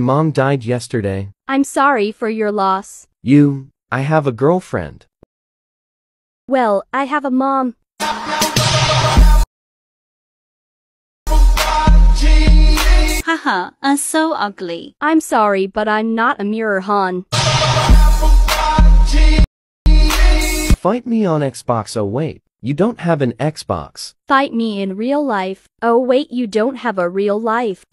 My mom died yesterday. I'm sorry for your loss. You, I have a girlfriend. Well, I have a mom. Haha, are so ugly. I'm sorry, but I'm not a mirror Han. Fight me on Xbox. Oh wait, you don't have an Xbox. Fight me in real life. Oh wait, you don't have a real life.